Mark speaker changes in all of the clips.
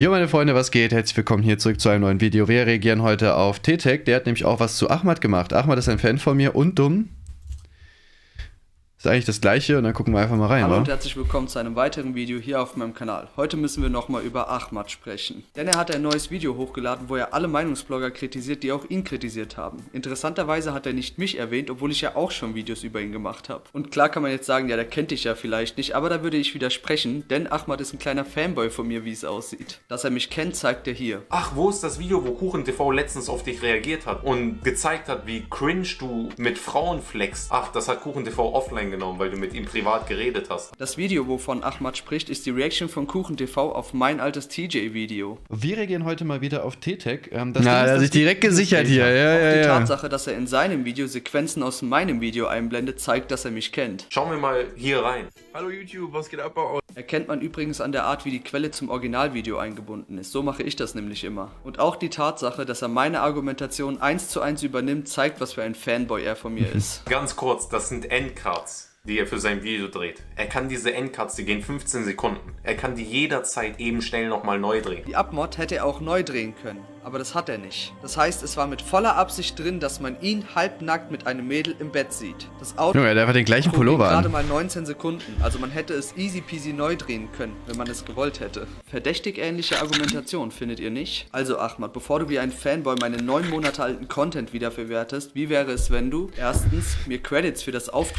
Speaker 1: Jo meine Freunde, was geht? Herzlich willkommen hier zurück zu einem neuen Video. Wir reagieren heute auf T-Tech. Der hat nämlich auch was zu Ahmad gemacht. Ahmad ist ein Fan von mir und dumm. Ist eigentlich das gleiche und dann gucken wir einfach mal rein.
Speaker 2: Hallo
Speaker 1: wa?
Speaker 2: und herzlich willkommen zu einem weiteren Video hier auf meinem Kanal. Heute müssen wir nochmal über Ahmad sprechen. Denn er hat ein neues Video hochgeladen, wo er alle Meinungsblogger kritisiert, die auch ihn kritisiert haben. Interessanterweise hat er nicht mich erwähnt, obwohl ich ja auch schon Videos über ihn gemacht habe. Und klar kann man jetzt sagen, ja, der kennt dich ja vielleicht nicht, aber da würde ich widersprechen, denn Ahmad ist ein kleiner Fanboy von mir, wie es aussieht. Dass er mich kennt, zeigt er hier.
Speaker 3: Ach, wo ist das Video, wo KuchenTV letztens auf dich reagiert hat und gezeigt hat, wie cringe du mit Frauen flexst? Ach, das hat KuchenTV offline genommen, weil du mit ihm privat geredet hast.
Speaker 2: Das Video, wovon Ahmad spricht, ist die Reaction von KuchenTV auf mein altes TJ-Video.
Speaker 1: Wir reagieren heute mal wieder auf T-Tech. Ähm, das
Speaker 4: Na, er hat sich direkt gesichert hier. Ja,
Speaker 2: Auch
Speaker 4: ja,
Speaker 2: die
Speaker 4: ja.
Speaker 2: Tatsache, dass er in seinem Video Sequenzen aus meinem Video einblendet, zeigt, dass er mich kennt.
Speaker 3: Schauen wir mal hier rein.
Speaker 5: Hallo YouTube, was geht ab bei euch?
Speaker 2: Erkennt man übrigens an der Art, wie die Quelle zum Originalvideo eingebunden ist. So mache ich das nämlich immer. Und auch die Tatsache, dass er meine Argumentation eins zu eins übernimmt, zeigt, was für ein Fanboy er von mir ist.
Speaker 3: Ganz kurz, das sind Endcards, die er für sein Video dreht. Er kann diese Endcards, die gehen 15 Sekunden. Er kann die jederzeit eben schnell nochmal neu drehen.
Speaker 2: Die Abmod hätte er auch neu drehen können, aber das hat er nicht. Das heißt, es war mit voller Absicht drin, dass man ihn halbnackt mit einem Mädel im Bett sieht. Das Auto
Speaker 4: Junge, der hat den gleichen Pullover
Speaker 2: gerade
Speaker 4: an.
Speaker 2: mal 19 Sekunden, also man hätte es easy peasy neu drehen können, wenn man es gewollt hätte. Verdächtig ähnliche Argumentation, findet ihr nicht? Also Ahmad, bevor du wie ein Fanboy meinen neun Monate alten Content wiederverwertest, wie wäre es, wenn du erstens mir Credits für das Auf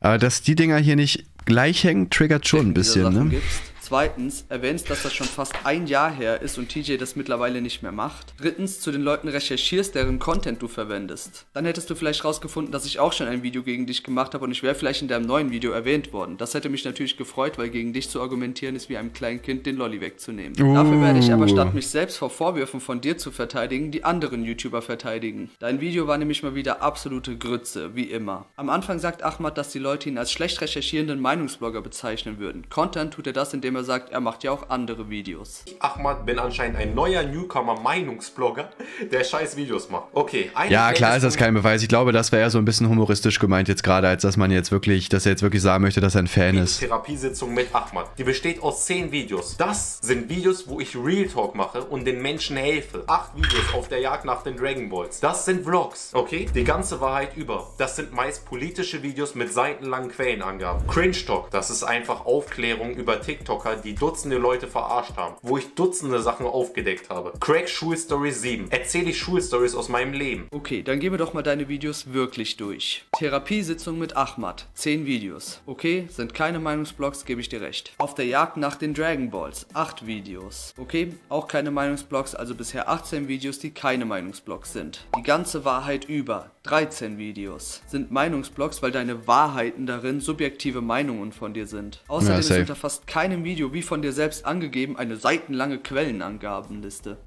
Speaker 4: Aber dass die Dinger hier nicht gleich hängen, triggert schon ein bisschen, ne?
Speaker 2: gibst. Zweitens, erwähnst, dass das schon fast ein Jahr her ist und TJ das mittlerweile nicht mehr macht. Drittens, zu den Leuten recherchierst, deren Content du verwendest. Dann hättest du vielleicht rausgefunden, dass ich auch schon ein Video gegen dich gemacht habe und ich wäre vielleicht in deinem neuen Video erwähnt worden. Das hätte mich natürlich gefreut, weil gegen dich zu argumentieren ist wie einem kleinen Kind den Lolli wegzunehmen. Dafür werde ich aber
Speaker 4: Uh.
Speaker 2: statt mich selbst vor Vorwürfen von dir zu verteidigen, die anderen YouTuber verteidigen. Dein Video war nämlich mal wieder absolute Grütze, wie immer. Am Anfang sagt Ahmad, dass die Leute ihn als schlecht recherchierenden Meinungsblogger bezeichnen würden. Content tut er das, indem er sagt, er macht ja auch andere Videos.
Speaker 3: Ich, Ahmad, bin anscheinend ein neuer Newcomer-Meinungsblogger, der scheiß Videos macht. Okay, eine
Speaker 4: Ja, klar ist das kein Beweis. Ich glaube, das wäre eher so ein bisschen humoristisch gemeint jetzt gerade, als dass man jetzt wirklich, dass er jetzt wirklich sagen möchte, dass er ein Fan ist.
Speaker 3: Therapiesitzung mit Ahmad. Die besteht aus 10 Videos. Das sind Videos, wo ich Real Talk mache und den Menschen helfe. 8 Videos auf der Jagd nach den Dragon Balls. Das sind Vlogs, okay? Die ganze Wahrheit über. Das sind meist politische Videos mit seitenlangen Quellenangaben. Cringe Talk, das ist einfach Aufklärung über TikToker, die Dutzende Leute verarscht haben. Wo ich Dutzende Sachen aufgedeckt habe. Crack Schulstories 7. Erzähle ich Schulstories aus meinem Leben.
Speaker 2: Okay, dann gehen wir doch mal deine Videos wirklich durch. Therapiesitzung mit Ahmad, 10 Videos. Okay, sind keine Meinungsblogs, gebe ich dir recht. Auf der Jagd nach den Dragon Balls, 8 Videos. Okay, auch keine Meinungsblogs, also bisher 18 Videos, die keine Meinungsblogs sind. Die ganze Wahrheit über, 13 Videos. Sind Meinungsblogs, weil deine Wahrheiten darin subjektive Meinungen von dir sind. Außerdem
Speaker 4: Ja,
Speaker 2: ist unter fast keinem Video, wie von dir selbst angegeben, eine seitenlange Quellenangabenliste.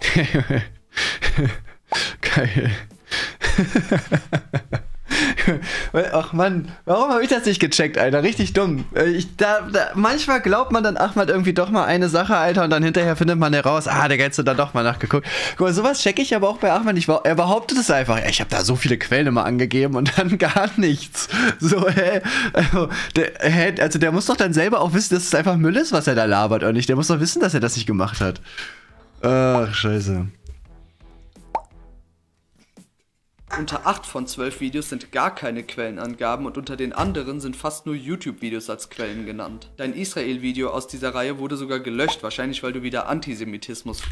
Speaker 4: Geil. Ach Mann, warum habe ich das nicht gecheckt, Alter? Richtig dumm. Äh, Ich, da, da, manchmal glaubt man dann Ahmad irgendwie doch mal eine Sache, Alter, und dann hinterher findet man heraus, ah, der du dann doch mal nachgeguckt. Guck mal, sowas checke ich aber auch bei nicht. Er behauptet es einfach. Ich habe da so viele Quellen immer angegeben und dann gar nichts. So, hä? Also der, hä? also der muss doch dann selber auch wissen, dass es einfach Müll ist, was er da labert, oder nicht? Der muss doch wissen, dass er das nicht gemacht hat. Ach, scheiße.
Speaker 2: Unter 8 von 12 Videos sind gar keine Quellenangaben und unter den anderen sind fast nur YouTube-Videos als Quellen genannt. Dein Israel-Video aus dieser Reihe wurde sogar gelöscht, wahrscheinlich weil du wieder Antisemitismus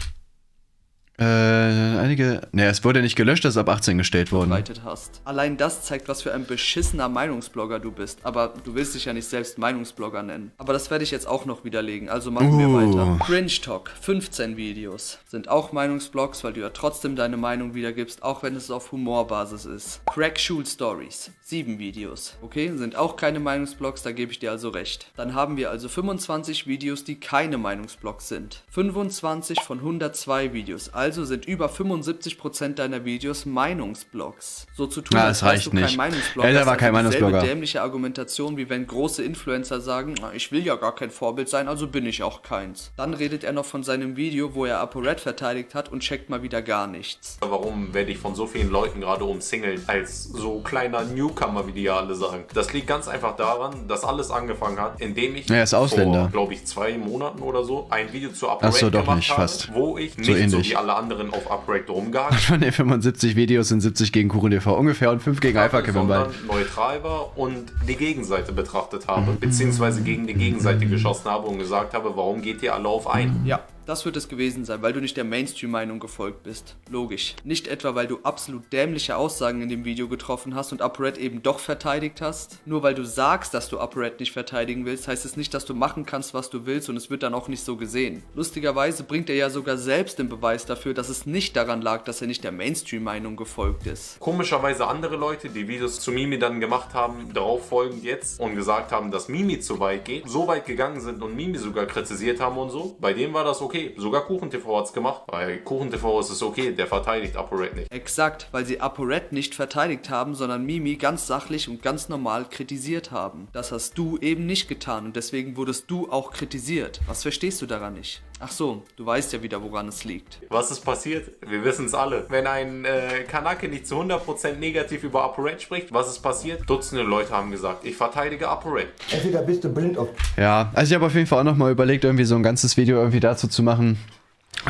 Speaker 4: Äh, einige. Ne, es wurde nicht gelöscht, es ist ab 18 gestellt worden.
Speaker 2: hast. Allein das zeigt, was für ein beschissener Meinungsblogger du bist. Aber du willst dich ja nicht selbst Meinungsblogger nennen. Aber das werde ich jetzt auch noch widerlegen, also machen wir
Speaker 4: Uh.
Speaker 2: weiter. Cringe Talk, 15 Videos. Sind auch Meinungsblogs, weil du ja trotzdem deine Meinung wiedergibst, auch wenn es auf Humorbasis ist. Crack Schul Stories, 7 Videos. Okay, sind auch keine Meinungsblogs, da gebe ich dir also recht. Dann haben wir also 25 Videos, die keine Meinungsblogs sind. 25 von 102 Videos. Also sind über 75% deiner Videos Meinungsblogs. So zu tun,
Speaker 1: Ja,
Speaker 2: als
Speaker 1: das
Speaker 2: wärst
Speaker 1: reicht
Speaker 2: du kein
Speaker 1: nicht.
Speaker 2: Meinungsblogger,
Speaker 1: Ja, der war kein
Speaker 2: also
Speaker 1: Meinungsblogger.
Speaker 2: dämliche Argumentation, wie wenn große Influencer sagen, "Na, ich will ja gar kein Vorbild sein, also bin ich auch keins. Dann redet er noch von seinem Video, wo er ApoRed verteidigt hat und checkt mal wieder gar nichts.
Speaker 3: Warum werde ich von so vielen Leuten gerade umsingelt als so kleiner Newcomer, wie die ja alle sagen? Das liegt ganz einfach daran, dass alles angefangen hat, indem ich
Speaker 1: Er ist Ausländer.
Speaker 3: vor, glaube ich, zwei Monaten oder so ein Video zu Uprate
Speaker 1: so, doch
Speaker 3: gemacht
Speaker 1: nicht,
Speaker 3: habe,
Speaker 1: fast.
Speaker 3: wo ich
Speaker 1: So
Speaker 3: nicht so
Speaker 1: ähnlich.
Speaker 3: wie alle anderen auf Uprate rumgehakt
Speaker 1: Von den 75 Videos sind 70 gegen Kuchen TV ungefähr und 5 gegen Alpha Kevin
Speaker 3: sondern neutral war und die Gegenseite betrachtet habe,
Speaker 1: Mhm.
Speaker 3: beziehungsweise gegen die Gegenseite geschossen habe und gesagt habe, warum geht ihr alle auf ein?
Speaker 2: Ja, das wird es gewesen sein, weil du nicht der Mainstream-Meinung gefolgt bist. Logisch. Nicht etwa, weil du absolut dämliche Aussagen in dem Video getroffen hast und ApoRed eben doch verteidigt hast. Nur weil du sagst, dass du ApoRed nicht verteidigen willst, heißt es nicht, dass du machen kannst, was du willst und es wird dann auch nicht so gesehen. Lustigerweise bringt er ja sogar selbst den Beweis dafür, dass es nicht daran lag, dass er nicht der Mainstream-Meinung gefolgt ist.
Speaker 3: Komischerweise andere Leute, die Videos zu Mimi dann gemacht haben, darauf folgend jetzt und gesagt haben, dass Mimi zu weit geht, so weit gegangen sind und Mimi sogar kritisiert haben und so, bei dem war das okay. Sogar KuchenTV hat's gemacht. Bei KuchenTV ist es okay, der verteidigt ApoRed nicht.
Speaker 2: Exakt, weil sie ApoRed nicht verteidigt haben, sondern Mimi ganz sachlich und ganz normal kritisiert haben. Das hast du eben nicht getan und deswegen wurdest du auch kritisiert. Was verstehst du daran nicht? Ach so, du weißt ja wieder, woran es liegt.
Speaker 3: Was ist passiert? Wir wissen es alle. Wenn ein äh, Kanake nicht zu 100% negativ über ApoRed spricht, was ist passiert? Dutzende Leute haben gesagt, ich verteidige ApoRed.
Speaker 6: Entweder bist du blind auf
Speaker 1: Ja, also ich habe auf jeden Fall auch nochmal überlegt, irgendwie so ein ganzes Video irgendwie dazu zu machen.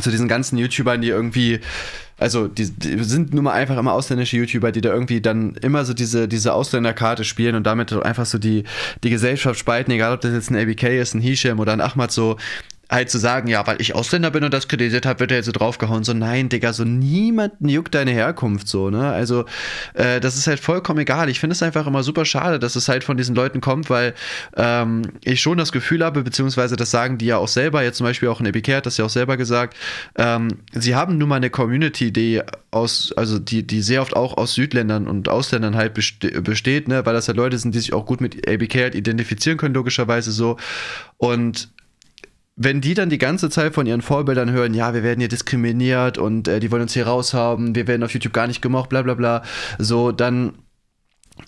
Speaker 1: Zu diesen ganzen YouTubern, die irgendwie, also die, die sind nun mal einfach immer ausländische YouTuber, die da irgendwie dann immer so diese, diese Ausländerkarte spielen und damit einfach so die, die Gesellschaft spalten, egal ob das jetzt ein ABK ist, ein Hisham oder ein Ahmad, so halt zu sagen, ja, weil ich Ausländer bin und das kritisiert habe, wird er jetzt so draufgehauen. So, nein, Digga, so niemanden juckt deine Herkunft so, ne? Also, äh, das ist halt vollkommen egal. Ich finde es einfach immer super schade, dass es halt von diesen Leuten kommt, weil ähm, ich schon das Gefühl habe, beziehungsweise das sagen die ja auch selber, jetzt zum Beispiel auch in EBK hat das ja auch selber gesagt, ähm, sie haben nun mal eine Community, die aus, also die, die sehr oft auch aus Südländern und Ausländern halt beste besteht, ne? Weil das halt Leute sind, die sich auch gut mit halt identifizieren können, logischerweise so. Und wenn die dann die ganze Zeit von ihren Vorbildern hören, ja, wir werden hier diskriminiert und äh, die wollen uns hier raushaben, wir werden auf YouTube gar nicht gemocht, bla bla bla, so, dann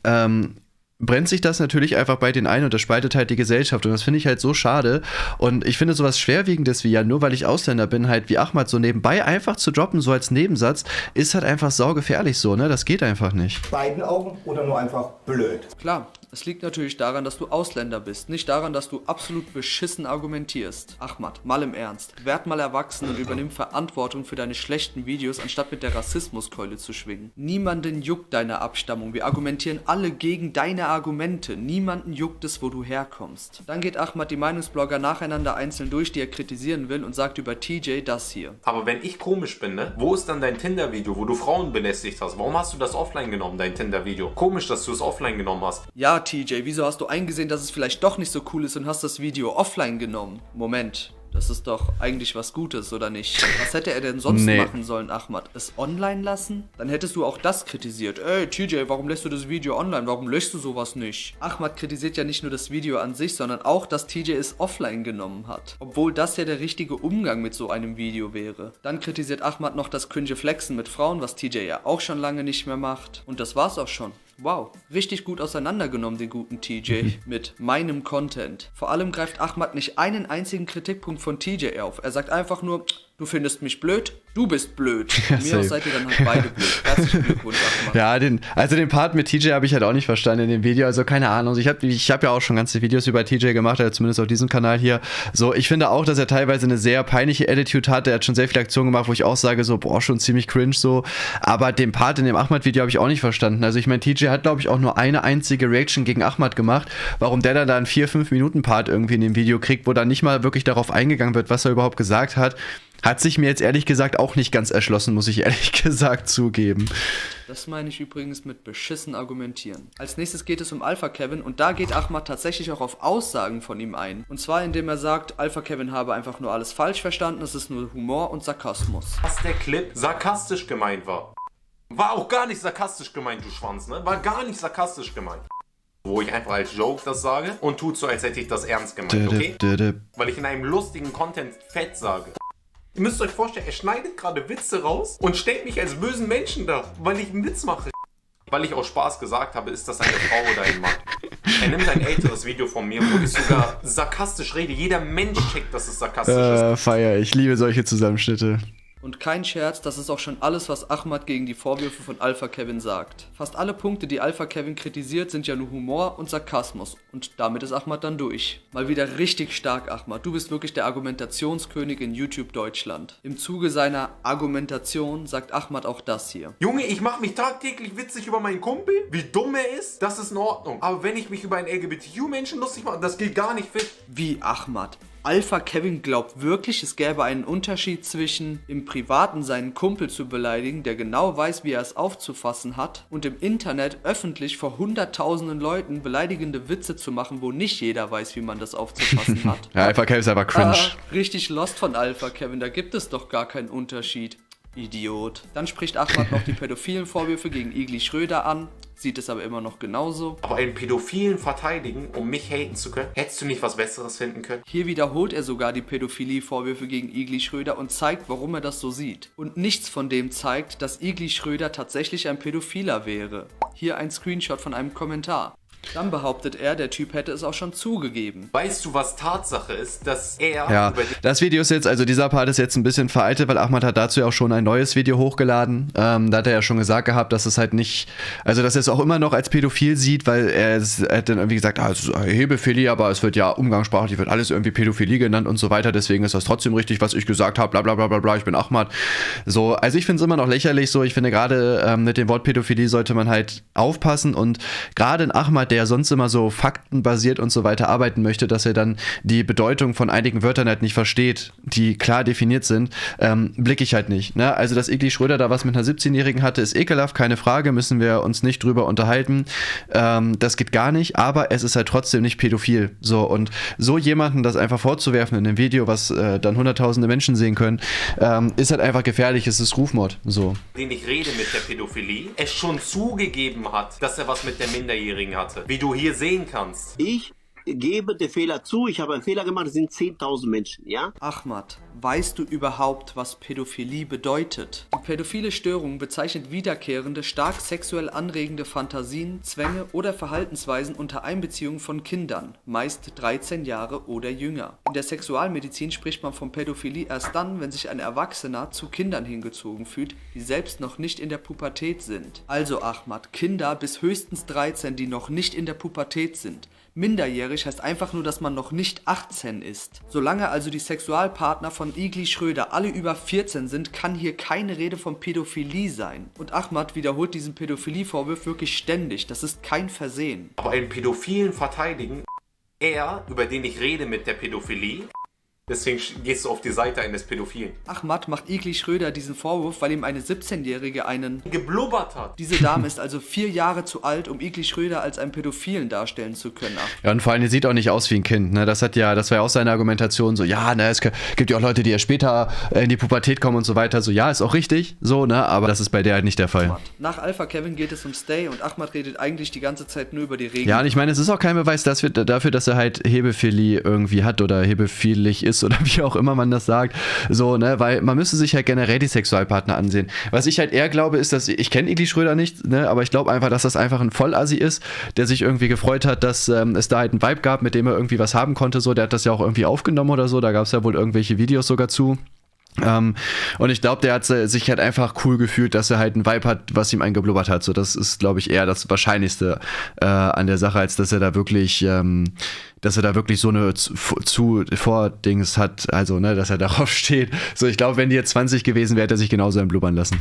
Speaker 1: ähm, brennt sich das natürlich einfach bei den ein und das spaltet halt die Gesellschaft und das finde ich halt so schade und ich finde sowas Schwerwiegendes wie ja, nur weil ich Ausländer bin, halt wie Ahmad so nebenbei einfach zu droppen, so als Nebensatz, ist halt einfach saugefährlich so, ne, das geht einfach nicht.
Speaker 6: beiden Augen oder nur einfach blöd.
Speaker 2: Klar, es liegt natürlich daran, dass du Ausländer bist, nicht daran, dass du absolut beschissen argumentierst. Ahmad, mal im Ernst. Werd mal erwachsen und übernimm Verantwortung für deine schlechten Videos, anstatt mit der Rassismuskeule zu schwingen. Niemanden juckt deine Abstammung. Wir argumentieren alle gegen deine Argumente. Niemanden juckt es, wo du herkommst. Dann geht Ahmad die Meinungsblogger nacheinander einzeln durch, die er kritisieren will, und sagt über TJ das hier.
Speaker 3: Aber wenn ich komisch bin, ne? Wo ist dann dein Tinder-Video, wo du Frauen belästigt hast? Warum hast du das offline genommen, dein Tinder-Video? Komisch, dass du es offline genommen hast.
Speaker 2: Ja, TJ, wieso hast du eingesehen, dass es vielleicht doch nicht so cool ist und hast das Video offline genommen? Moment, das ist doch eigentlich was Gutes, oder nicht? Was hätte er denn sonst
Speaker 1: Nee.
Speaker 2: machen sollen, Ahmad? Es online lassen? Dann hättest du auch das kritisiert. Ey, TJ, warum lässt du das Video online? Warum löschst du sowas nicht? Ahmad kritisiert ja nicht nur das Video an sich, sondern auch, dass TJ es offline genommen hat. Obwohl das ja der richtige Umgang mit so einem Video wäre. Dann kritisiert Ahmad noch das cringe Flexen mit Frauen, was TJ ja auch schon lange nicht mehr macht. Und das war's auch schon. Wow, richtig gut auseinandergenommen, den guten TJ, mit meinem Content. Vor allem greift Ahmad nicht einen einzigen Kritikpunkt von TJ auf. Er sagt einfach nur, du findest mich blöd, du bist blöd. Von mir
Speaker 1: safe.
Speaker 2: seid ihr dann halt beide blöd. Herzlichen Glückwunsch.
Speaker 1: Ja, den, also den Part mit TJ habe ich halt auch nicht verstanden in dem Video. Also keine Ahnung. Ich habe ich hab ja auch schon ganze Videos über TJ gemacht, also zumindest auf diesem Kanal hier. So, ich finde auch, dass er teilweise eine sehr peinliche Attitude hat. Er hat schon sehr viele Aktionen gemacht, wo ich auch sage, so, boah, schon ziemlich cringe so. Aber den Part in dem Ahmad-Video habe ich auch nicht verstanden. Also ich meine, TJ hat, glaube ich, auch nur eine einzige Reaction gegen Ahmad gemacht. Warum der dann da einen 4-5-Minuten-Part irgendwie in dem Video kriegt, wo dann nicht mal wirklich darauf eingegangen wird, was er überhaupt gesagt hat. Hat sich mir jetzt ehrlich gesagt auch nicht ganz erschlossen, muss ich ehrlich gesagt zugeben.
Speaker 2: Das meine ich übrigens mit beschissen argumentieren. Als nächstes geht es um Alpha Kevin und da geht Ahmad tatsächlich auch auf Aussagen von ihm ein. Und zwar indem er sagt, Alpha Kevin habe einfach nur alles falsch verstanden, es ist nur Humor und Sarkasmus.
Speaker 3: Dass der Clip sarkastisch gemeint war. War auch gar nicht sarkastisch gemeint, du Schwanz, ne? War gar nicht sarkastisch gemeint. Wo ich einfach als Joke das sage und tut so, als hätte ich das ernst gemeint, okay? Weil ich in einem lustigen Content fett sage. Ihr müsst euch vorstellen, er schneidet gerade Witze raus und stellt mich als bösen Menschen da, weil ich einen Witz mache. Weil ich aus Spaß gesagt habe, ist das eine Frau oder ein Mann. Er nimmt ein älteres Video von mir, wo ich sogar sarkastisch rede. Jeder Mensch checkt, dass es sarkastisch ist.
Speaker 1: Äh, feier, ich liebe solche Zusammenschnitte.
Speaker 2: Und kein Scherz, das ist auch schon alles, was Ahmad gegen die Vorwürfe von Alpha Kevin sagt. Fast alle Punkte, die Alpha Kevin kritisiert, sind ja nur Humor und Sarkasmus. Und damit ist Ahmad dann durch. Mal wieder richtig stark, Ahmad. Du bist wirklich der Argumentationskönig in YouTube Deutschland. Im Zuge seiner Argumentation sagt Ahmad auch das hier.
Speaker 3: Junge, ich mache mich tagtäglich witzig über meinen Kumpel, wie dumm er ist, das ist in Ordnung. Aber wenn ich mich über einen LGBTQ-Menschen lustig mache, das geht gar nicht fit.
Speaker 2: Wie Ahmad? Alpha Kevin glaubt wirklich, es gäbe einen Unterschied zwischen im Privaten seinen Kumpel zu beleidigen, der genau weiß, wie er es aufzufassen hat, und im Internet öffentlich vor hunderttausenden Leuten beleidigende Witze zu machen, wo nicht jeder weiß, wie man das aufzufassen hat.
Speaker 1: Ja, Alpha Kevin ist einfach cringe.
Speaker 2: Ah, richtig lost von Alpha Kevin, da gibt es doch gar keinen Unterschied. Idiot. Dann spricht Ahmad noch die pädophilen Vorwürfe gegen Igli Schröder an, sieht es aber immer noch genauso.
Speaker 3: Aber einen Pädophilen verteidigen, um mich haten zu können, hättest du nicht was Besseres finden können?
Speaker 2: Hier wiederholt er sogar die Pädophilie-Vorwürfe gegen Igli Schröder und zeigt, warum er das so sieht. Und nichts von dem zeigt, dass Igli Schröder tatsächlich ein Pädophiler wäre. Hier ein Screenshot von einem Kommentar. Dann behauptet er, der Typ hätte es auch schon zugegeben.
Speaker 3: Weißt du, was Tatsache ist, dass er
Speaker 1: Ja, das Video ist jetzt, also dieser Part ist jetzt ein bisschen veraltet, weil Ahmad hat dazu ja auch schon ein neues Video hochgeladen. Ähm, da hat er ja schon gesagt gehabt, dass es halt nicht, also dass er es auch immer noch als pädophil sieht, weil er, es, er hat dann irgendwie gesagt, ah, es ist Hebephilie, aber es wird ja umgangssprachlich, wird alles irgendwie Pädophilie genannt und so weiter, deswegen ist das trotzdem richtig, was ich gesagt habe, bla bla bla bla bla, ich bin Ahmad. So, also ich finde es immer noch lächerlich so, ich finde gerade ähm, mit dem Wort Pädophilie sollte man halt aufpassen und gerade in Ahmad, der sonst immer so faktenbasiert und so weiter arbeiten möchte, dass er dann die Bedeutung von einigen Wörtern halt nicht versteht, die klar definiert sind, ähm, blicke ich halt nicht. Ne? Also, dass Igli Schröder da was mit einer 17-Jährigen hatte, ist ekelhaft, keine Frage, müssen wir uns nicht drüber unterhalten. Ähm, das geht gar nicht, aber es ist halt trotzdem nicht pädophil. So, und so jemanden das einfach vorzuwerfen in einem Video, was äh, dann hunderttausende Menschen sehen können, ähm, ist halt einfach gefährlich, es ist Rufmord. So.
Speaker 3: den ich rede mit der Pädophilie, es schon zugegeben hat, dass er was mit der Minderjährigen hatte. Wie du hier sehen kannst.
Speaker 7: Ich gebe den Fehler zu, ich habe einen Fehler gemacht, es sind 10.000 Menschen, ja?
Speaker 2: Ahmad, weißt du überhaupt, was Pädophilie bedeutet? Die pädophile Störung bezeichnet wiederkehrende, stark sexuell anregende Fantasien, Zwänge oder Verhaltensweisen unter Einbeziehung von Kindern, meist 13 Jahre oder jünger. In der Sexualmedizin spricht man von Pädophilie erst dann, wenn sich ein Erwachsener zu Kindern hingezogen fühlt, die selbst noch nicht in der Pubertät sind. Also Ahmad, Kinder bis höchstens 13, die noch nicht in der Pubertät sind. Minderjährig heißt einfach nur, dass man noch nicht 18 ist. Solange also die Sexualpartner von Igli Schröder alle über 14 sind, kann hier keine Rede von Pädophilie sein. Und Ahmad wiederholt diesen Pädophilie-Vorwurf wirklich ständig. Das ist kein Versehen.
Speaker 3: Aber einen Pädophilen verteidigen, er, über den ich rede mit der Pädophilie, deswegen gehst du auf die Seite eines Pädophilen,
Speaker 2: Ahmad macht Igli Schröder diesen Vorwurf, weil ihm eine 17-Jährige einen...
Speaker 3: geblubbert hat.
Speaker 2: Diese Dame ist also vier Jahre zu alt, um Igli Schröder als einen Pädophilen darstellen zu können. Ach,
Speaker 1: Ja, und vor allem, die sieht auch nicht aus wie ein Kind, ne? Das hat ja, das war ja auch seine Argumentation, so, ja, ne, es gibt ja auch Leute, die ja später in die Pubertät kommen und so weiter. So, ja, ist auch richtig, so, ne? Aber das ist bei der halt nicht der Fall.
Speaker 2: Nach Alpha Kevin geht es um Stay und Ahmad redet eigentlich die ganze Zeit nur über die Regeln.
Speaker 1: Ja, und ich meine, es ist auch kein Beweis dass wir, dafür, dass er halt Hebephilie irgendwie hat oder hebefilig ist oder wie auch immer man das sagt. So, ne, weil man müsste sich halt generell die Sexualpartner ansehen. Was ich halt eher glaube, ist, dass ich kenne Igli Schröder nicht, ne, aber ich glaube einfach, dass das einfach ein Vollassi ist, der sich irgendwie gefreut hat, dass ähm, es da halt einen Vibe gab, mit dem er irgendwie was haben konnte. So, der hat das ja auch irgendwie aufgenommen oder so. Da gab es ja wohl irgendwelche Videos sogar zu. Ähm, und ich glaube, der hat sich halt einfach cool gefühlt, dass er halt ein Vibe hat, was ihm eingeblubbert hat. So, das ist, glaube ich, eher das Wahrscheinlichste äh, an der Sache, als dass er da wirklich, ähm, dass er da wirklich so eine zu, zu Vordings hat, also, ne, dass er darauf steht. So, ich glaube, wenn die jetzt 20 gewesen wäre, hätte er sich genauso einblubbern lassen.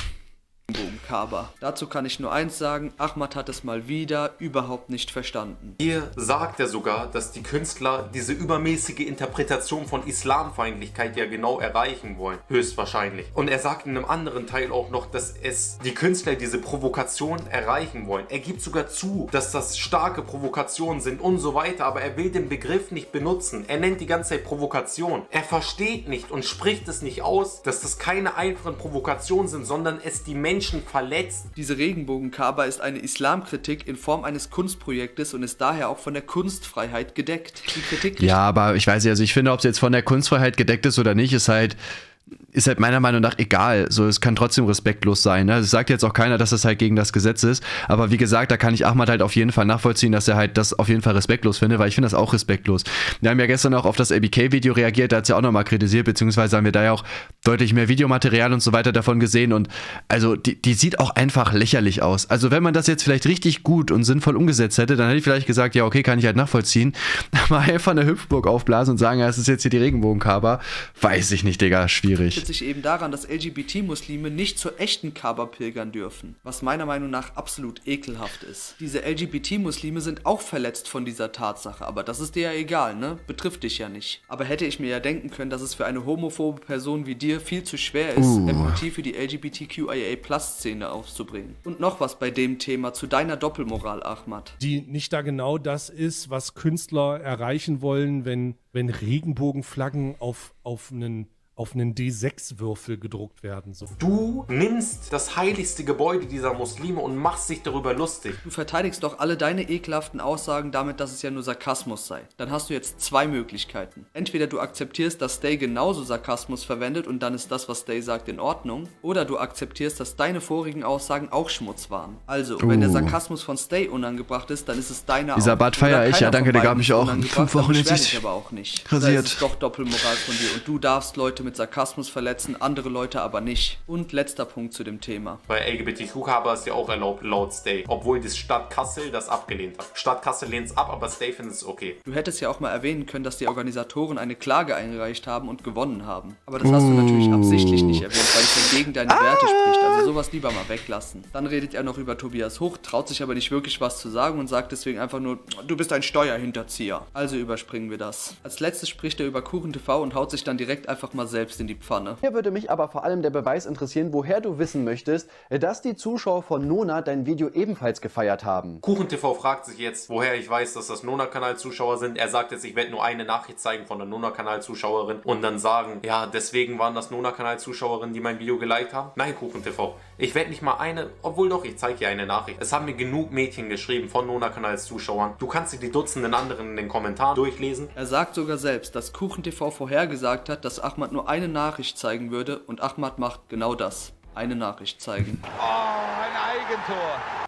Speaker 2: Regenbogenkaba. Dazu kann ich nur eins sagen, Ahmad hat es mal wieder überhaupt nicht verstanden.
Speaker 3: Hier sagt er sogar, dass die Künstler diese übermäßige Interpretation von Islamfeindlichkeit ja genau erreichen wollen. Höchstwahrscheinlich. Und er sagt in einem anderen Teil auch noch, dass es die Künstler diese Provokation erreichen wollen. Er gibt sogar zu, dass das starke Provokationen sind und so weiter, aber er will den Begriff nicht benutzen. Er nennt die ganze Zeit Provokation. Er versteht nicht und spricht es nicht aus, dass das keine einfachen Provokationen sind, sondern es die Menschen verletzt.
Speaker 2: Diese Regenbogenkaba ist eine Islamkritik in Form eines Kunstprojektes und ist daher auch von der Kunstfreiheit gedeckt. Die Kritik
Speaker 1: Ja, aber ich weiß nicht, also ich finde, ob es jetzt von der Kunstfreiheit gedeckt ist oder nicht, ist halt ist halt meiner Meinung nach egal. So, es kann trotzdem respektlos sein. Ne? Es sagt jetzt auch keiner, dass das halt gegen das Gesetz ist. Aber wie gesagt, da kann ich Ahmad halt auf jeden Fall nachvollziehen, dass er halt das auf jeden Fall respektlos findet, weil ich finde das auch respektlos. Wir haben ja gestern auch auf das ABK-Video reagiert, da hat es ja auch nochmal kritisiert, beziehungsweise haben wir da ja auch deutlich mehr Videomaterial und so weiter davon gesehen. Und also die, die sieht auch einfach lächerlich aus. Also wenn man das jetzt vielleicht richtig gut und sinnvoll umgesetzt hätte, dann hätte ich vielleicht gesagt, ja, okay, kann ich halt nachvollziehen. Aber einfach eine Hüpfburg aufblasen und sagen, ja, es ist jetzt hier die Regenbogenkaba, weiß ich nicht, Digga, schwierig.
Speaker 2: sich eben daran, dass LGBT-Muslime nicht zur echten Kaaba pilgern dürfen, was meiner Meinung nach absolut ekelhaft ist. Diese LGBT-Muslime sind auch verletzt von dieser Tatsache, aber das ist dir ja egal, ne? Betrifft dich ja nicht. Aber hätte ich mir ja denken können, dass es für eine homophobe Person wie dir viel zu schwer ist,
Speaker 1: Uh.
Speaker 2: Empathie für die LGBTQIA-Plus-Szene aufzubringen. Und noch was bei dem Thema zu deiner Doppelmoral, Ahmad.
Speaker 8: die nicht da genau das ist, was Künstler erreichen wollen, wenn, wenn Regenbogenflaggen auf, auf einen, auf einen D6-Würfel gedruckt werden. So.
Speaker 3: Du nimmst das heiligste Gebäude dieser Muslime und machst dich darüber lustig.
Speaker 2: Du verteidigst doch alle deine ekelhaften Aussagen damit, dass es ja nur Sarkasmus sei. Dann hast du jetzt zwei Möglichkeiten. Entweder du akzeptierst, dass Stay genauso Sarkasmus verwendet und dann ist das, was Stay sagt, in Ordnung. Oder du akzeptierst, dass deine vorigen Aussagen auch Schmutz waren. Also, wenn der
Speaker 1: Uh.
Speaker 2: Sarkasmus von Stay unangebracht ist, dann ist es deine
Speaker 1: Dieser. Bart feier ich, ja, danke, hab
Speaker 2: beiden
Speaker 1: mich auch fünf Wochen jetzt
Speaker 2: dich aber auch nicht.
Speaker 1: rasiert.
Speaker 2: Es ist doch Doppelmoral von dir und du darfst Leute mit Sarkasmus verletzen, andere Leute aber nicht. Und letzter Punkt zu dem Thema.
Speaker 3: Bei LGBTQ-Kaber ist ja auch erlaubt laut Stay. Obwohl die Stadt Kassel das abgelehnt hat. Stadt Kassel lehnt es ab, aber Stay findet es okay.
Speaker 2: Du hättest ja auch mal erwähnen können, dass die Organisatoren eine Klage eingereicht haben und gewonnen haben. Aber das hast du natürlich absichtlich nicht erwähnt, weil ja gegen deine Werte spricht. Also sowas lieber mal weglassen. Dann redet er noch über Tobias Hoch, traut sich aber nicht wirklich was zu sagen und sagt deswegen einfach nur, du bist ein Steuerhinterzieher. Also überspringen wir das. Als letztes spricht er über Kuchen TV und haut sich dann direkt einfach mal selbst in die Pfanne.
Speaker 4: Hier würde mich aber vor allem der Beweis interessieren, woher du wissen möchtest, dass die Zuschauer von Nona dein Video ebenfalls gefeiert haben.
Speaker 3: KuchenTV fragt sich jetzt, woher ich weiß, dass das Nona-Kanal-Zuschauer sind. Er sagt jetzt, ich werde nur eine Nachricht zeigen von der Nona-Kanal-Zuschauerin und dann sagen, ja, deswegen waren das Nona-Kanal-Zuschauerinnen, die mein Video geliked haben. Nein, KuchenTV. Ich werde nicht mal eine, obwohl doch, ich zeige dir eine Nachricht. Es haben mir genug Mädchen geschrieben von Nona-Kanals-Zuschauern. Du kannst dir die Dutzenden anderen in den Kommentaren durchlesen.
Speaker 2: Er sagt sogar selbst, dass KuchenTV vorhergesagt hat, dass Ahmad nur eine Nachricht zeigen würde und Ahmad macht genau das. Eine Nachricht zeigen.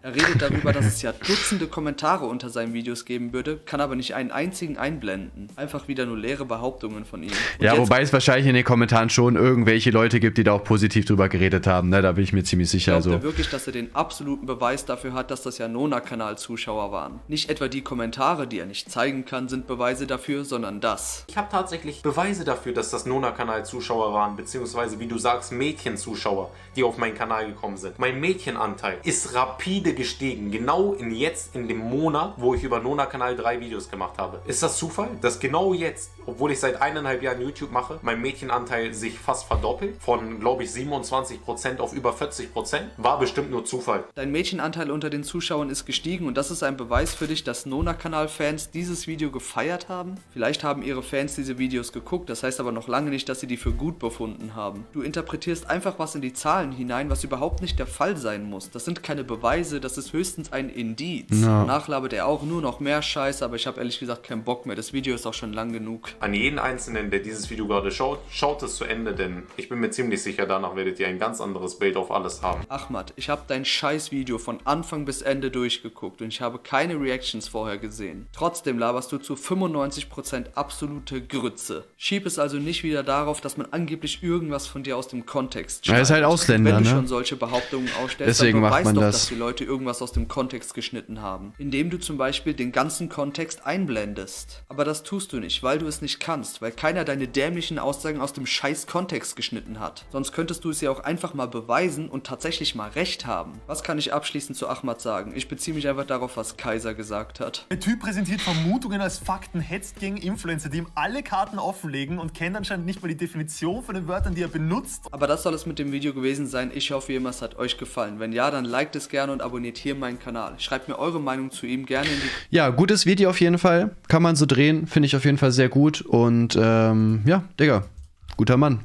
Speaker 2: Er redet darüber, dass es ja Dutzende Kommentare unter seinen Videos geben würde, kann aber nicht einen einzigen einblenden. Einfach wieder nur leere Behauptungen von ihm. Und
Speaker 1: Ja, wobei es wahrscheinlich in den Kommentaren schon irgendwelche Leute gibt, die da auch positiv drüber geredet haben. Ne? Da bin ich mir ziemlich sicher.
Speaker 2: Glaubt
Speaker 1: Also.
Speaker 2: er wirklich, dass er den absoluten Beweis dafür hat, dass das ja Nona-Kanal-Zuschauer waren? Nicht etwa die Kommentare, die er nicht zeigen kann, sind Beweise dafür, sondern das.
Speaker 3: Ich habe tatsächlich Beweise dafür, dass das Nona-Kanal-Zuschauer waren, beziehungsweise wie du sagst, Mädchen-Zuschauer, die auf meinen Kanal gekommen sind. Mein Mädchenanteil ist rapide gestiegen, genau in jetzt, in dem Monat, wo ich über Nona-Kanal drei Videos gemacht habe. Ist das Zufall, dass genau jetzt, obwohl ich seit eineinhalb Jahren YouTube mache, mein Mädchenanteil sich fast verdoppelt, von glaube ich 27% auf über 40%? War bestimmt nur Zufall.
Speaker 2: Dein Mädchenanteil unter den Zuschauern ist gestiegen und das ist ein Beweis für dich, dass Nona-Kanal-Fans dieses Video gefeiert haben? Vielleicht haben ihre Fans diese Videos geguckt, das heißt aber noch lange nicht, dass sie die für gut befunden haben. Du interpretierst einfach was in die Zahlen hinein, was überhaupt nicht der Fall sein muss. Das sind keine Beweise, das ist höchstens ein Indiz. Danach labert er auch nur noch mehr Scheiße, aber ich habe ehrlich gesagt keinen Bock mehr. Das Video ist auch schon lang genug.
Speaker 3: An jeden Einzelnen, der dieses Video gerade schaut, schaut es zu Ende, denn ich bin mir ziemlich sicher, danach werdet ihr ein ganz anderes Bild auf alles haben.
Speaker 2: Ahmad, ich habe dein Scheiß-Video von Anfang bis Ende durchgeguckt und ich habe keine Reactions vorher gesehen. Trotzdem laberst du zu 95% absolute Grütze. Schieb es also nicht wieder darauf, dass man angeblich irgendwas von dir aus dem Kontext
Speaker 1: Ja, er ist halt Ausländer,
Speaker 2: Wenn du
Speaker 1: ne?
Speaker 2: schon solche Behauptungen ausstellst,
Speaker 1: Deswegen
Speaker 2: dann
Speaker 1: macht man
Speaker 2: doch,
Speaker 1: das.
Speaker 2: dass die Leute irgendwas aus dem Kontext geschnitten haben. Indem du zum Beispiel den ganzen Kontext einblendest. Aber das tust du nicht, weil du es nicht kannst, weil keiner deine dämlichen Aussagen aus dem scheiß Kontext geschnitten hat. Sonst könntest du es ja auch einfach mal beweisen und tatsächlich mal recht haben. Was kann ich abschließend zu Ahmad sagen? Ich beziehe mich einfach darauf, was Kaiser gesagt hat.
Speaker 6: Der Typ präsentiert Vermutungen als Fakten, hetzt gegen Influencer, die ihm alle Karten offenlegen und kennt anscheinend nicht mal die Definition von den Wörtern, die er benutzt.
Speaker 2: Aber das soll es mit dem Video gewesen sein. Ich hoffe, immer es hat euch gefallen. Wenn ja, dann liked es gerne und abonniert hier meinen Kanal. Schreibt mir eure Meinung zu ihm gerne in die
Speaker 1: Ja, gutes Video auf jeden Fall. Kann man so drehen. Finde ich auf jeden Fall sehr gut. Und ähm, ja, Digga, guter Mann.